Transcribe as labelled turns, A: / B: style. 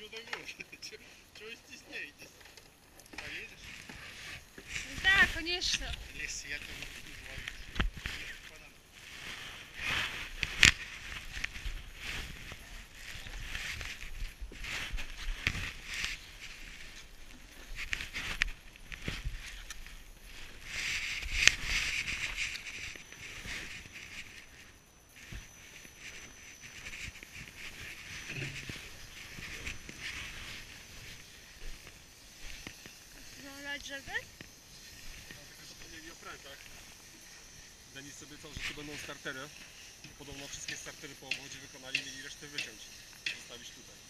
A: Чего стесняетесь? Поедешь?
B: Да, конечно.
A: Если я там
C: Prętach. Denis obiecał, że tu będą startery. Podobno wszystkie startery po obwodzie wykonali, mieli resztę wyciąć. Zostawić tutaj.